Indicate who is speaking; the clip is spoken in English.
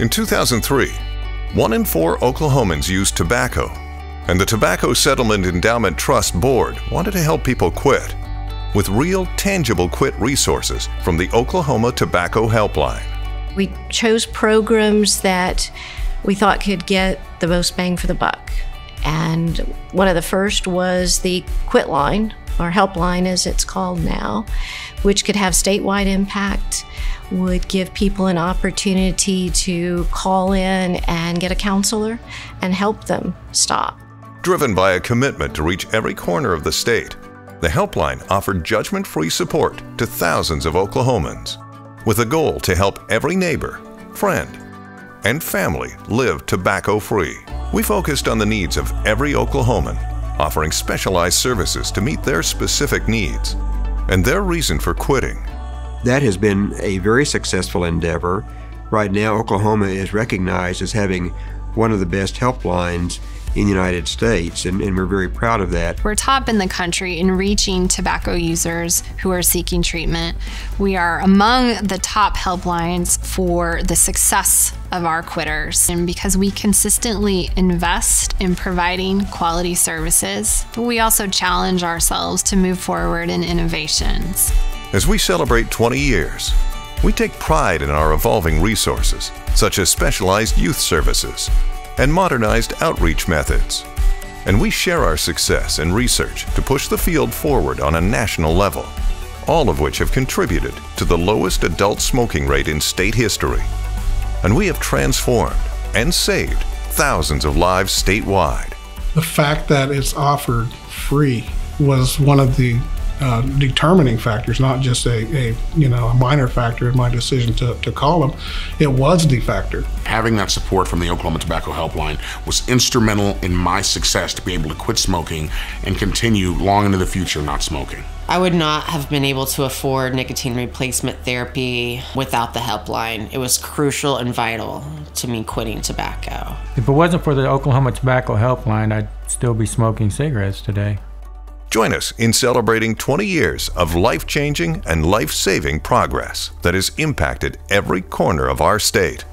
Speaker 1: In 2003, one in four Oklahomans used tobacco, and the Tobacco Settlement Endowment Trust Board wanted to help people quit with real, tangible quit resources from the Oklahoma Tobacco Helpline.
Speaker 2: We chose programs that we thought could get the most bang for the buck. And one of the first was the Quit Line, or Helpline as it's called now, which could have statewide impact, would give people an opportunity to call in and get a counselor and help them stop.
Speaker 1: Driven by a commitment to reach every corner of the state, the Helpline offered judgment free support to thousands of Oklahomans with a goal to help every neighbor, friend, and family live tobacco free. We focused on the needs of every Oklahoman, offering specialized services to meet their specific needs and their reason for quitting.
Speaker 3: That has been a very successful endeavor. Right now, Oklahoma is recognized as having one of the best helplines in the United States, and, and, we're very proud of that.
Speaker 4: We're top in the country in reaching tobacco users who are seeking treatment. We are among the top helplines for the success of our quitters, and because we consistently invest in providing quality services, but we also challenge ourselves to move forward in innovations.
Speaker 1: As we celebrate 20 years, we take pride in our evolving resources, such as specialized youth services and modernized outreach methods. And we share our success and research to push the field forward on a national level, all of which have contributed to the lowest adult smoking rate in state history. And we have transformed and saved thousands of lives statewide.
Speaker 5: The fact that it's offered free was one of the uh, determining factors, not just a, a, you know a minor factor in my decision to, to call them. It was the factor.
Speaker 6: Having that support from the Oklahoma Tobacco Helpline was instrumental in my success to be able to quit smoking and continue long into the future not smoking.
Speaker 7: I would not have been able to afford nicotine replacement therapy without the helpline. It was crucial and vital to me quitting tobacco.
Speaker 8: If it wasn't for the Oklahoma Tobacco Helpline, I'd still be smoking cigarettes today.
Speaker 1: Join us in celebrating 20 years of life changing and life saving progress that has impacted every corner of our state.